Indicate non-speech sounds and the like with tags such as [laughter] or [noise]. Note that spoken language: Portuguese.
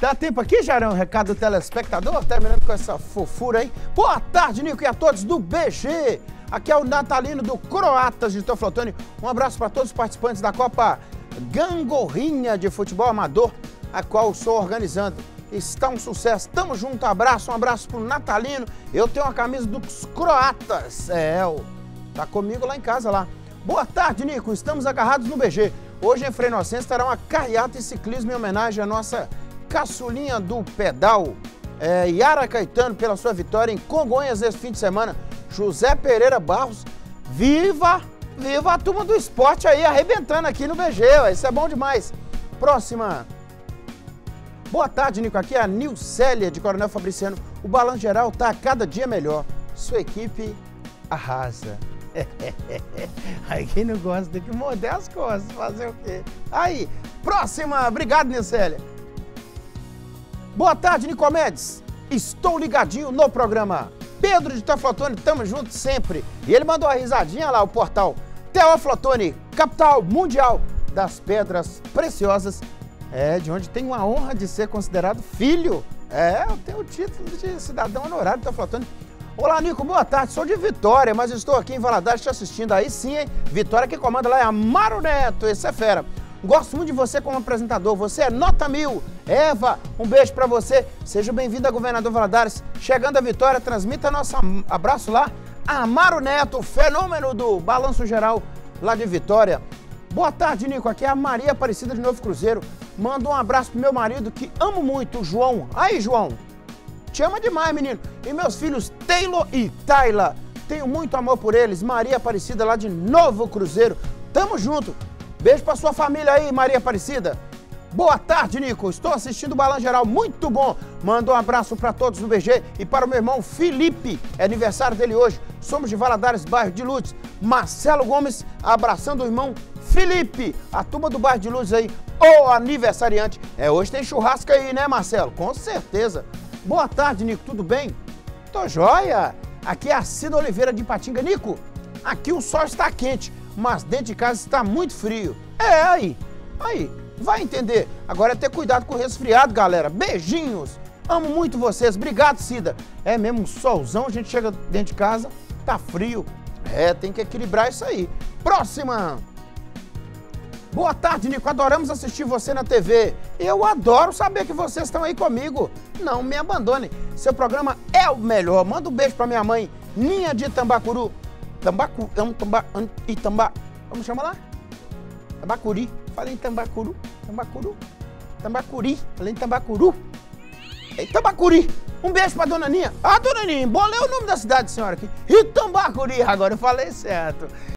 Dá tempo aqui, Jarão? Recado do telespectador? Terminando com essa fofura aí. Boa tarde, Nico, e a todos do BG. Aqui é o Natalino do Croatas de Teoflotone. Um abraço para todos os participantes da Copa Gangorrinha de Futebol Amador, a qual estou organizando. Está um sucesso. Tamo junto, abraço, um abraço pro Natalino. Eu tenho uma camisa dos Croatas. É, tá comigo lá em casa lá. Boa tarde, Nico. Estamos agarrados no BG. Hoje em Frei Inocência estará uma carreata e ciclismo em homenagem à nossa caçulinha do pedal, é, Yara Caetano, pela sua vitória em Congonhas esse fim de semana. José Pereira Barros, viva, viva a turma do esporte aí, arrebentando aqui no BG, isso é bom demais. Próxima. Boa tarde, Nico. Aqui é a Nilcélia de Coronel Fabriciano. O balanço geral está cada dia melhor. Sua equipe arrasa. [laughs] Aí quem não gosta tem que morder as costas, fazer o quê? Aí, próxima. Obrigado, Nilcélia. Boa tarde, Nicomedes. Estou ligadinho no programa. Pedro de Teoflotone, tamo junto sempre. E ele mandou uma risadinha lá, o portal Teoflotone, capital mundial das pedras preciosas. É, de onde tem uma honra de ser considerado filho. É, eu tenho o título de cidadão honorário de Teoflotone. Olá, Nico, boa tarde. Sou de Vitória, mas estou aqui em Valadares te assistindo. Aí sim, hein? Vitória que comanda lá é Amaro Neto, esse é fera. Gosto muito de você como apresentador. Você é nota mil. Eva, um beijo para você. Seja bem-vindo a Governador Valadares. Chegando a vitória, transmita nosso abraço lá. Amaro Neto, fenômeno do Balanço Geral lá de Vitória. Boa tarde, Nico. Aqui é a Maria Aparecida de Novo Cruzeiro. Manda um abraço pro meu marido que amo muito, João. Aí, João. Te ama demais, menino. E meus filhos Taylor e Tayla. Tenho muito amor por eles. Maria Aparecida lá de Novo Cruzeiro. Tamo junto. Beijo pra sua família aí, Maria Aparecida. Boa tarde, Nico. Estou assistindo o Balan Geral, muito bom. Manda um abraço para todos do BG e para o meu irmão Felipe. É aniversário dele hoje. Somos de Valadares, bairro de Lutz. Marcelo Gomes abraçando o irmão Felipe. A turma do bairro de Lutz aí, o aniversariante. É, hoje tem churrasco aí, né, Marcelo? Com certeza. Boa tarde, Nico. Tudo bem? Tô joia. Aqui é a Cida Oliveira de Patinga. Nico, aqui o sol está quente mas dentro de casa está muito frio. É, aí, aí, vai entender. Agora é ter cuidado com o resfriado, galera. Beijinhos. Amo muito vocês. Obrigado, Cida. É mesmo, solzão, a gente chega dentro de casa, tá frio. É, tem que equilibrar isso aí. Próxima. Boa tarde, Nico. Adoramos assistir você na TV. Eu adoro saber que vocês estão aí comigo. Não me abandone. Seu programa é o melhor. Manda um beijo pra minha mãe, Ninha de Tambacuru. Tambacu, é um tamba, e tamba, como chama lá? Tambacuri. Falei em Tambacuru, Tambacuru, Tambacuri. Falei em Tambacuru. É Tambacuri. Um beijo pra dona Ninha. Ah, dona Ninha, bolei o nome da cidade, senhora aqui. Itambacuri, agora eu falei certo.